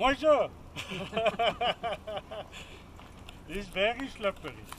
Mooi zo! Die is bergschlepperig.